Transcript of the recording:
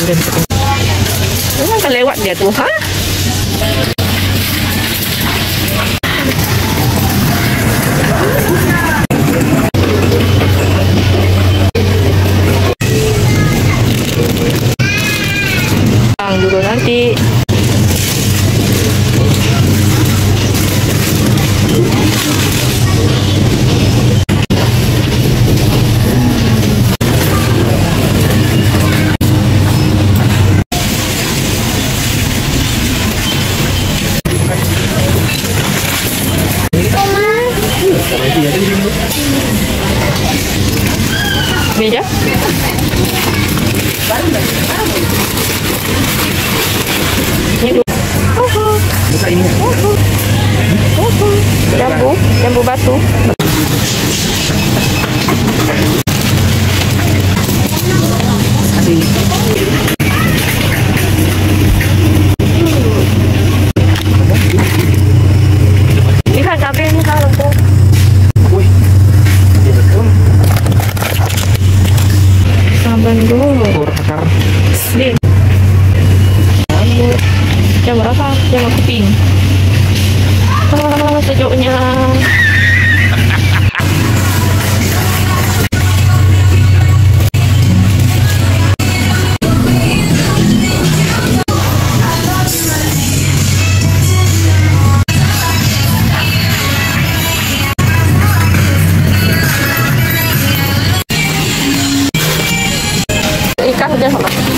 Memang kan lewat dia tuh, ha? Bang dulu nanti. Meja? Ini ya. Jambu, jambu batu. Jam kuping. Ah, sejuknya. Udah.